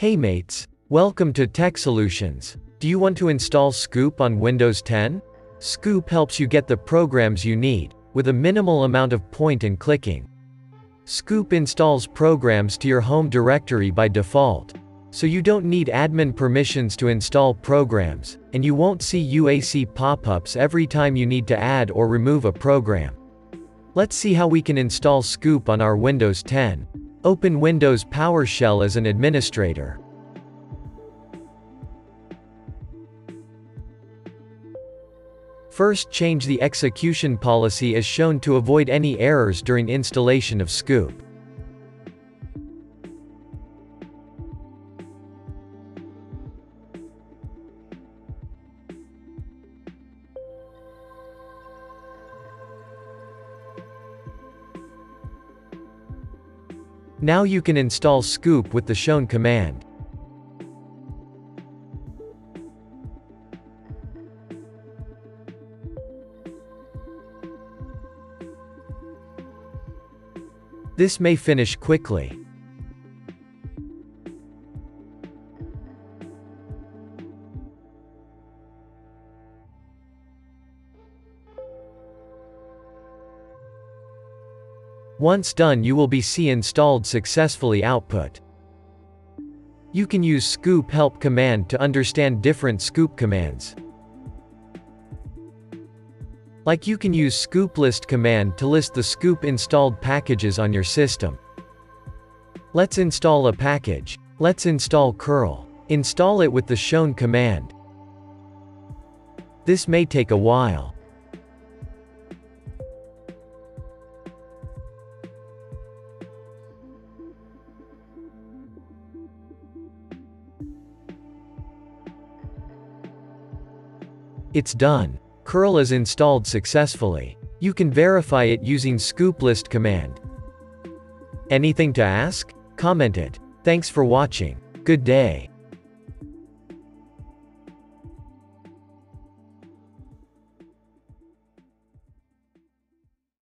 Hey mates, welcome to Tech Solutions. Do you want to install Scoop on Windows 10? Scoop helps you get the programs you need, with a minimal amount of point and clicking. Scoop installs programs to your home directory by default. So you don't need admin permissions to install programs, and you won't see UAC pop-ups every time you need to add or remove a program. Let's see how we can install Scoop on our Windows 10. Open Windows PowerShell as an administrator. First change the execution policy as shown to avoid any errors during installation of Scoop. Now you can install Scoop with the shown command. This may finish quickly. Once done you will be see installed successfully output. You can use scoop help command to understand different scoop commands. Like you can use scoop list command to list the scoop installed packages on your system. Let's install a package. Let's install curl. Install it with the shown command. This may take a while. It's done. Curl is installed successfully. You can verify it using scoop list command. Anything to ask? Comment it. Thanks for watching. Good day.